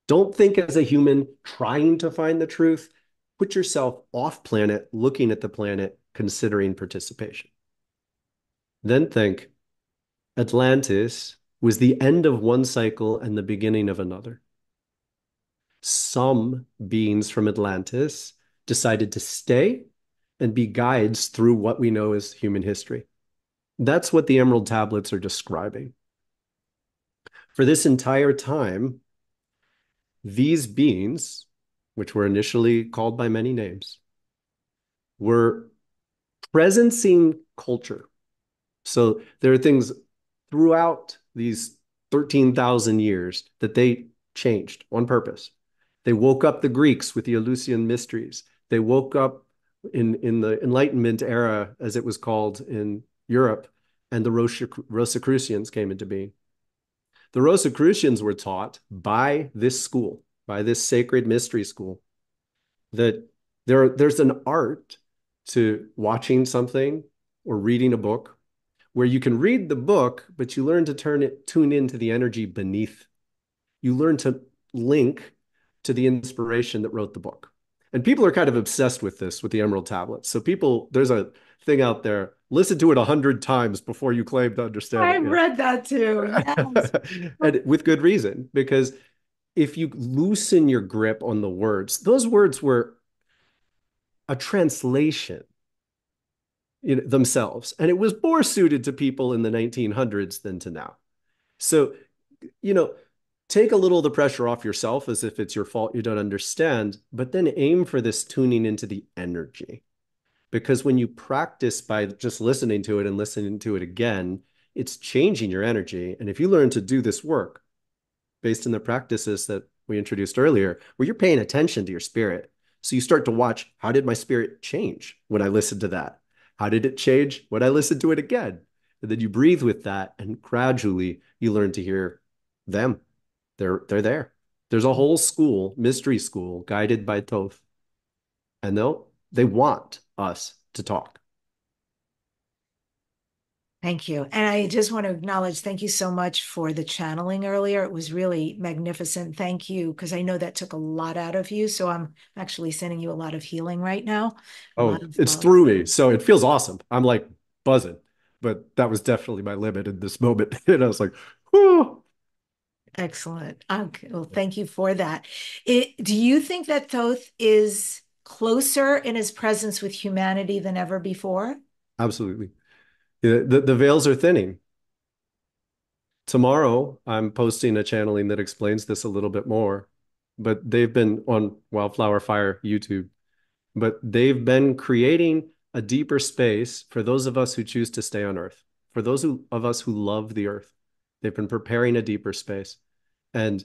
Don't think as a human trying to find the truth. Put yourself off planet, looking at the planet, considering participation. Then think Atlantis was the end of one cycle and the beginning of another. Some beings from Atlantis decided to stay and be guides through what we know as human history. That's what the Emerald Tablets are describing. For this entire time, these beings, which were initially called by many names, were presencing culture. So there are things throughout these 13,000 years that they changed on purpose. They woke up the Greeks with the Eleusinian mysteries. They woke up in, in the Enlightenment era, as it was called in Europe, and the Rosicrucians came into being. The Rosicrucians were taught by this school, by this sacred mystery school, that there, there's an art to watching something or reading a book where you can read the book, but you learn to turn it, tune into the energy beneath. You learn to link to the inspiration that wrote the book. And people are kind of obsessed with this, with the Emerald Tablets. So people, there's a thing out there, listen to it a hundred times before you claim to understand I've it, read that too. Yes. and with good reason, because if you loosen your grip on the words, those words were a translation you know, themselves. And it was more suited to people in the 1900s than to now. So, you know, take a little of the pressure off yourself as if it's your fault you don't understand, but then aim for this tuning into the energy. Because when you practice by just listening to it and listening to it again, it's changing your energy. And if you learn to do this work based on the practices that we introduced earlier, where you're paying attention to your spirit. So you start to watch how did my spirit change when I listened to that? How did it change when I listened to it again? And then you breathe with that, and gradually you learn to hear them. They're they're there. There's a whole school, mystery school, guided by Thoth, and they'll they want us to talk. Thank you. And I just want to acknowledge thank you so much for the channeling earlier. It was really magnificent. Thank you, because I know that took a lot out of you. So I'm actually sending you a lot of healing right now. Oh, of, it's through me. So it feels awesome. I'm like buzzing, but that was definitely my limit in this moment. and I was like, whoo. Excellent. Okay. Well, thank you for that. It, do you think that Thoth is closer in his presence with humanity than ever before? Absolutely the, the veils are thinning. Tomorrow, I'm posting a channeling that explains this a little bit more, but they've been on Wildflower Fire YouTube, but they've been creating a deeper space for those of us who choose to stay on Earth, for those who, of us who love the Earth. They've been preparing a deeper space. And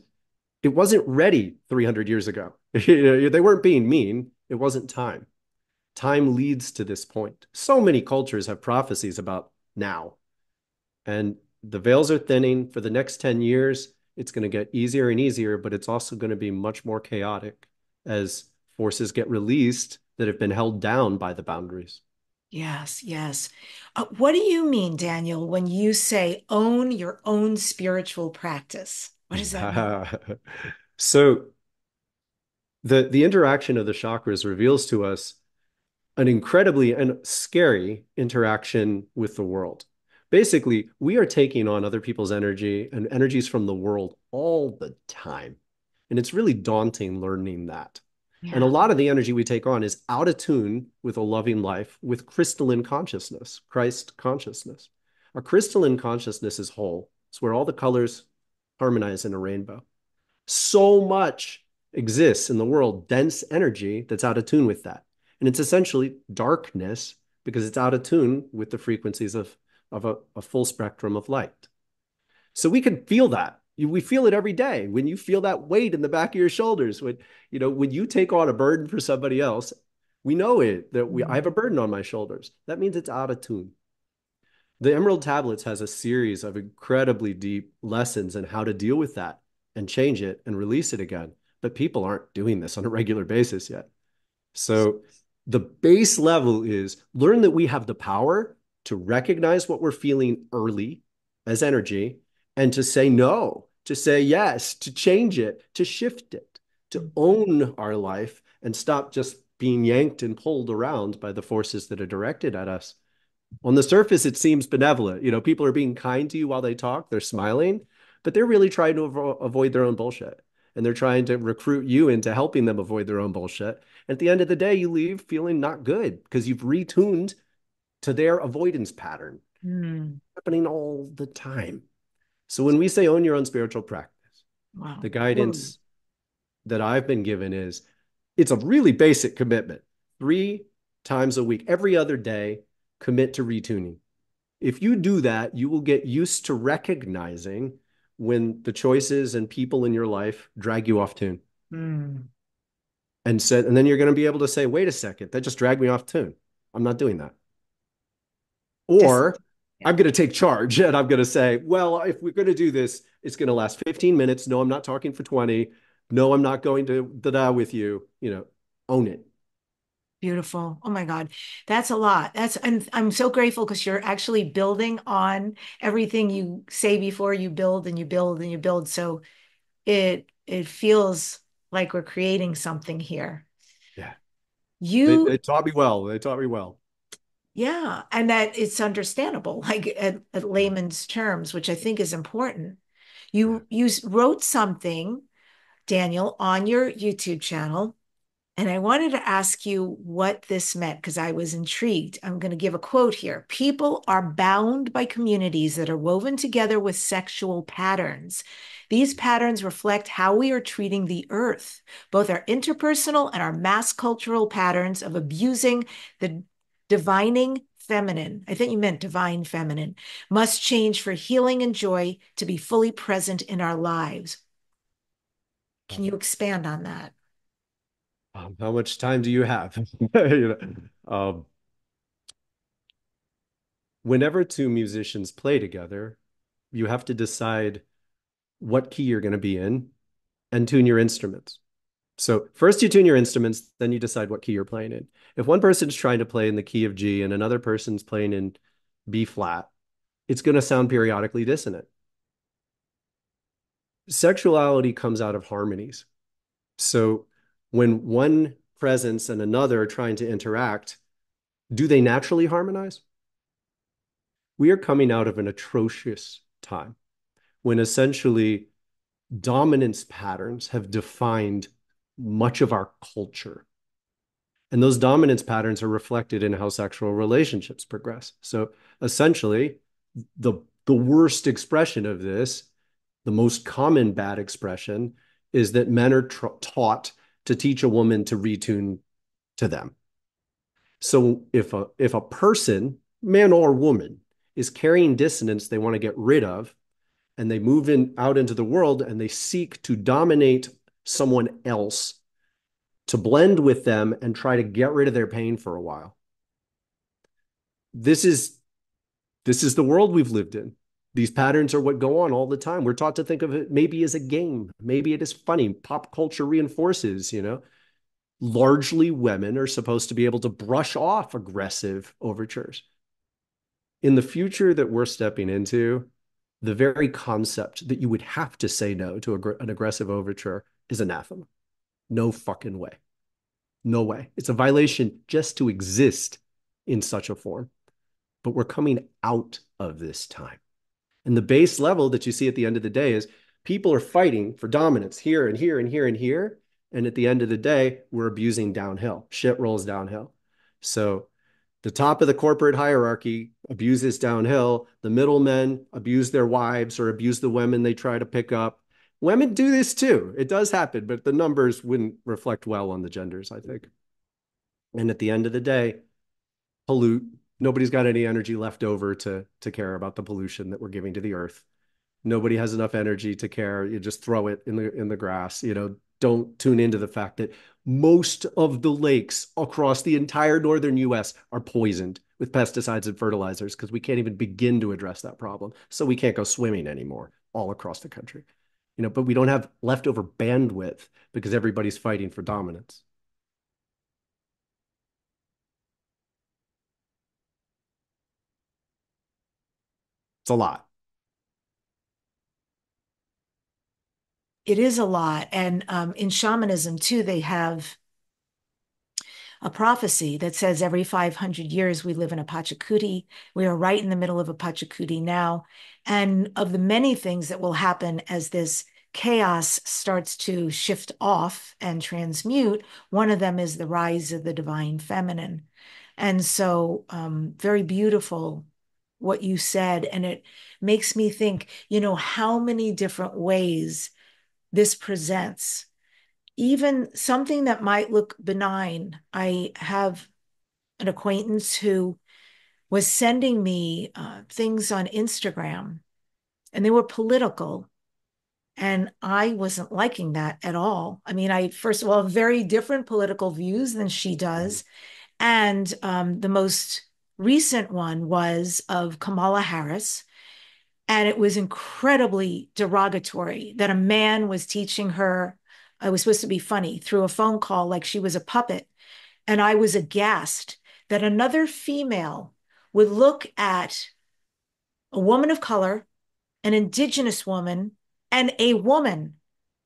it wasn't ready 300 years ago. they weren't being mean. It wasn't time. Time leads to this point. So many cultures have prophecies about now. And the veils are thinning for the next 10 years. It's going to get easier and easier, but it's also going to be much more chaotic as forces get released that have been held down by the boundaries. Yes, yes. Uh, what do you mean, Daniel, when you say own your own spiritual practice? What does that mean? so, the the interaction of the chakras reveals to us an incredibly and scary interaction with the world. Basically, we are taking on other people's energy and energies from the world all the time. And it's really daunting learning that. Yeah. And a lot of the energy we take on is out of tune with a loving life, with crystalline consciousness, Christ consciousness. Our crystalline consciousness is whole. It's where all the colors harmonize in a rainbow. So much exists in the world, dense energy that's out of tune with that. And it's essentially darkness because it's out of tune with the frequencies of, of a, a full spectrum of light. So we can feel that. We feel it every day. When you feel that weight in the back of your shoulders, when you know, when you take on a burden for somebody else, we know it that we I mm-hmm. have a burden on my shoulders. That means it's out of tune. The Emerald Tablets has a series of incredibly deep lessons on how to deal with that and change it and release it again. But people aren't doing this on a regular basis yet. So the base level is learn that we have the power to recognize what we're feeling early as energy and to say no, to say yes, to change it, to shift it, to own our life and stop just being yanked and pulled around by the forces that are directed at us. On the surface, it seems benevolent. You know, people are being kind to you while they talk, they're smiling, but they're really trying to avo- avoid their own bullshit. And they're trying to recruit you into helping them avoid their own bullshit. At the end of the day, you leave feeling not good because you've retuned to their avoidance pattern. Mm. Happening all the time. So when we say own your own spiritual practice, wow. the guidance that I've been given is it's a really basic commitment. Three times a week, every other day, commit to retuning. If you do that, you will get used to recognizing when the choices and people in your life drag you off tune. Mm. And said, and then you're going to be able to say, wait a second, that just dragged me off tune. I'm not doing that. Or yeah. I'm going to take charge and I'm going to say, well, if we're going to do this, it's going to last 15 minutes. No, I'm not talking for 20. No, I'm not going to da with you. You know, own it. Beautiful. Oh my God. That's a lot. That's and I'm so grateful because you're actually building on everything you say before you build and you build and you build. So it it feels like we're creating something here. Yeah. You they, they taught me well. They taught me well. Yeah. And that it's understandable, like at, at layman's terms, which I think is important. You you wrote something, Daniel, on your YouTube channel and I wanted to ask you what this meant because I was intrigued. I'm going to give a quote here. People are bound by communities that are woven together with sexual patterns. These patterns reflect how we are treating the earth, both our interpersonal and our mass cultural patterns of abusing the divining feminine. I think you meant divine feminine, must change for healing and joy to be fully present in our lives. Can you expand on that? um, how much time do you have? you know, um, whenever two musicians play together, you have to decide what key you're going to be in and tune your instruments. So first you tune your instruments, then you decide what key you're playing in. If one person's trying to play in the key of G and another person's playing in B flat, it's going to sound periodically dissonant. Sexuality comes out of harmonies. So when one presence and another are trying to interact, do they naturally harmonize? We are coming out of an atrocious time when essentially dominance patterns have defined much of our culture. And those dominance patterns are reflected in how sexual relationships progress. So essentially, the, the worst expression of this, the most common bad expression, is that men are taught to teach a woman to retune to them. So if a if a person, man or woman, is carrying dissonance they want to get rid of, and they move in out into the world and they seek to dominate someone else to blend with them and try to get rid of their pain for a while. This is this is the world we've lived in. These patterns are what go on all the time. We're taught to think of it maybe as a game. Maybe it is funny. Pop culture reinforces, you know. Largely women are supposed to be able to brush off aggressive overtures. In the future that we're stepping into, the very concept that you would have to say no to an aggressive overture is anathema. No fucking way. No way. It's a violation just to exist in such a form. But we're coming out of this time. And the base level that you see at the end of the day is people are fighting for dominance here and here and here and here. And at the end of the day, we're abusing downhill. Shit rolls downhill. So the top of the corporate hierarchy abuses downhill. The middlemen abuse their wives or abuse the women they try to pick up. Women do this too. It does happen, but the numbers wouldn't reflect well on the genders, I think. And at the end of the day, pollute, nobody's got any energy left over to to care about the pollution that we're giving to the earth. Nobody has enough energy to care. You just throw it in the in the grass you know. Don't tune into the fact that most of the lakes across the entire northern US are poisoned with pesticides and fertilizers because we can't even begin to address that problem. So we can't go swimming anymore all across the country you know but we don't have leftover bandwidth because everybody's fighting for dominance It's a lot. It is a lot. And um, in shamanism, too, they have a prophecy that says every 500 years we live in a Pachacuti. We are right in the middle of a Pachacuti now. And of the many things that will happen as this chaos starts to shift off and transmute, one of them is the rise of the divine feminine. And so, um, very beautiful what you said. And it makes me think, you know, how many different ways this presents. even something that might look benign. I have an acquaintance who was sending me uh, things on Instagram and they were political. And I wasn't liking that at all. I mean, I, first of all, very different political views than she does. And um, the most recent one was of Kamala Harris. And it was incredibly derogatory that a man was teaching her, I was supposed to be funny, through a phone call like she was a puppet. And I was aghast that another female would look at a woman of color, an indigenous woman, and a woman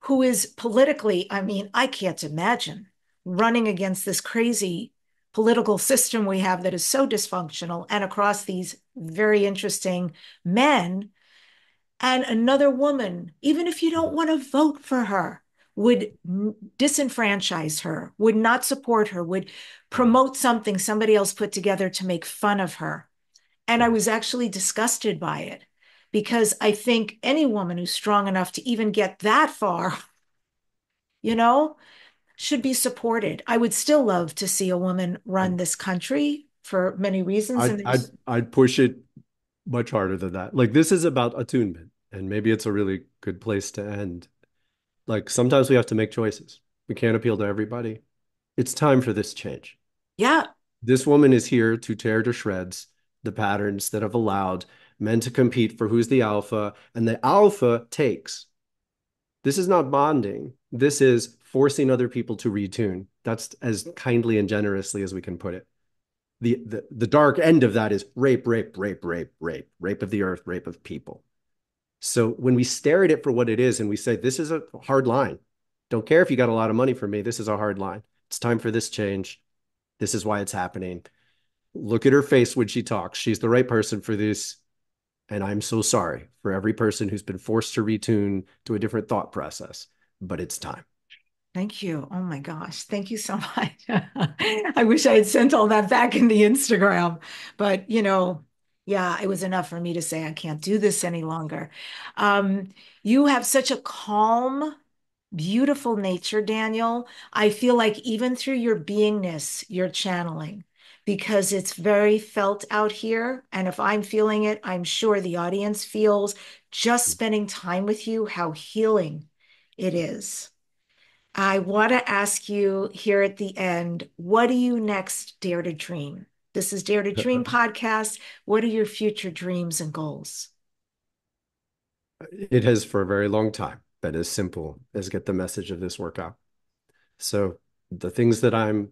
who is politically, I mean, I can't imagine running against this crazy political system we have that is so dysfunctional and across these very interesting men. And another woman even if you don't want to vote for her would disenfranchise her would not support her would promote something somebody else put together to make fun of her and i was actually disgusted by it because i think any woman who's strong enough to even get that far you know should be supported. I would still love to see a woman run mm. this country for many reasons. I'd, I'd, I'd, push it much harder than that. Like this is about attunement, and maybe it's a really good place to end. Like sometimes we have to make choices. We can't appeal to everybody. It's time for this change. Yeah. This woman is here to tear to shreds the patterns that have allowed men to compete for who's the alpha, and the alpha takes. This is not bonding. This is forcing other people to retune. That's as kindly and generously as we can put it. The, the the dark end of that is rape, rape, rape, rape, rape, rape of the earth, rape of people. So when we stare at it for what it is and we say, this is a hard line. Don't care if you got a lot of money from me. This is a hard line. It's time for this change. This is why it's happening. Look at her face when she talks. She's the right person for this. And I'm so sorry for every person who's been forced to retune to a different thought process, but it's time. Thank you. Oh my gosh. Thank you so much. I wish I had sent all that back in the Instagram, but you know, yeah, it was enough for me to say I can't do this any longer. Um, you have such a calm, beautiful nature, Daniel. I feel like even through your beingness, you're channeling because it's very felt out here. And if I'm feeling it, I'm sure the audience feels just spending time with you how healing it is. I want to ask you here at the end what do you next dare to dream? This is Dare to Dream podcast. What are your future dreams and goals? It has for a very long time been as simple as get the message of this workout. So the things that I'm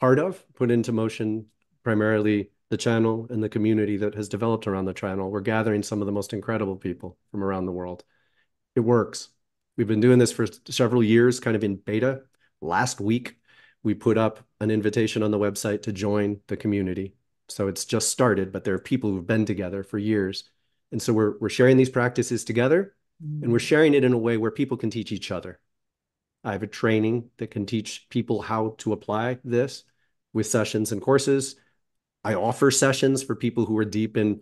part of put into motion primarily the channel and the community that has developed around the channel. We're gathering some of the most incredible people from around the world. It works. We've been doing this for several years, kind of in beta. Last week, we put up an invitation on the website to join the community. So it's just started, but there are people who've been together for years. And so we're, we're sharing these practices together and we're sharing it in a way where people can teach each other. I have a training that can teach people how to apply this with sessions and courses. I offer sessions for people who are deep in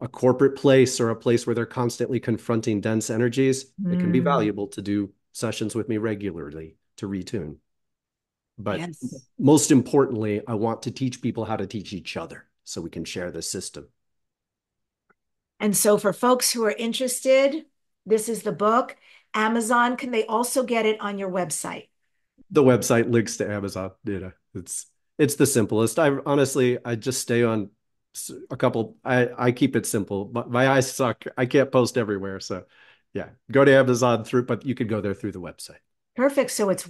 a corporate place or a place where they're constantly confronting dense energies, mm. it can be mm. valuable to do sessions with me regularly to retune. But yes. most importantly, I want to teach people how to teach each other so we can share the system. And so, for folks who are interested, this is the book. Amazon, can they also get it on your website? The website links to Amazon. You know, it's it's the simplest. I honestly, I just stay on a couple. I I keep it simple. But my eyes suck. I can't post everywhere. So yeah, go to Amazon through, but you could go there through the website. Perfect. So it's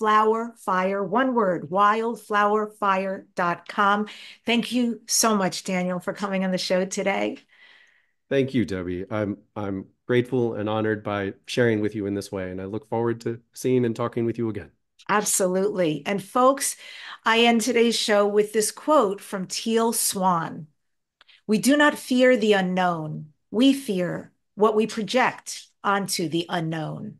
wildflower fire, one word, wildflowerfire.com. Thank you so much, Daniel, for coming on the show today. Thank you, Debbi. I'm I'm grateful and honored by sharing with you in this way. And I look forward to seeing and talking with you again. Absolutely. And folks, I end today's show with this quote from Teal Swan We do not fear the unknown, we fear what we project onto the unknown.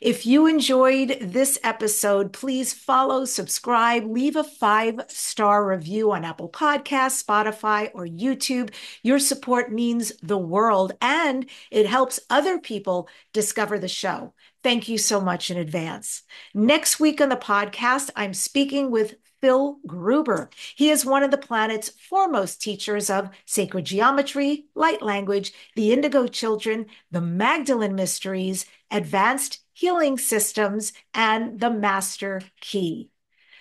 If you enjoyed this episode, please follow, subscribe, leave a five star review on Apple Podcasts, Spotify, or YouTube. Your support means the world and it helps other people discover the show. Thank you so much in advance. Next week on the podcast, I'm speaking with Phil Gruber. He is one of the planet's foremost teachers of sacred geometry, light language, the Indigo Children, the Magdalene Mysteries, advanced healing systems, and the Master Key.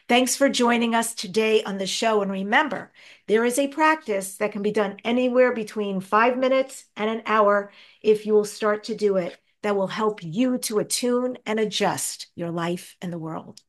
Thanks for joining us today on the show. And remember, there is a practice that can be done anywhere between five minutes and an hour if you will start to do it that will help you to attune and adjust your life and the world.